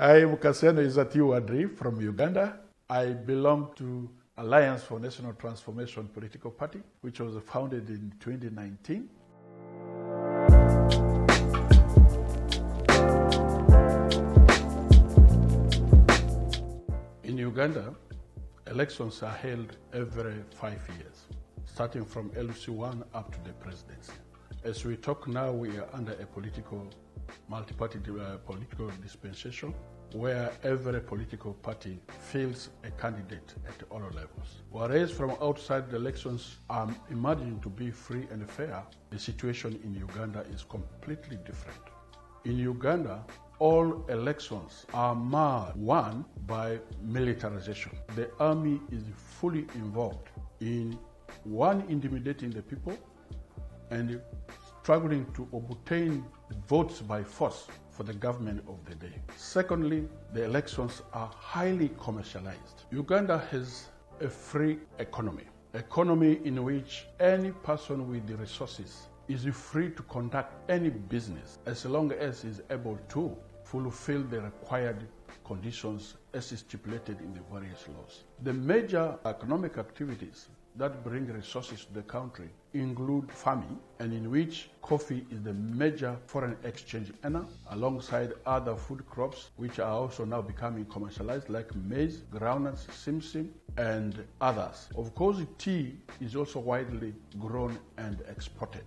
I am Kassiano Ezati Wadri from Uganda. I belong to Alliance for National Transformation Political Party, which was founded in 2019. In Uganda, elections are held every five years, starting from LC1 up to the presidency. As we talk now, we are under a political, multi-party uh, political dispensation where every political party fields a candidate at all levels. Whereas from outside the elections are imagined to be free and fair, the situation in Uganda is completely different. In Uganda, all elections are marred, one, by militarization. The army is fully involved in, one, intimidating the people and struggling to obtain votes by force for the government of the day. Secondly, the elections are highly commercialized. Uganda has a free economy, economy in which any person with the resources is free to conduct any business as long as is able to fulfill the required conditions as stipulated in the various laws. The major economic activities that bring resources to the country include farming, and in which coffee is the major foreign exchange earner, alongside other food crops, which are also now becoming commercialized, like maize, groundnuts, simsim, and others. Of course, tea is also widely grown and exported.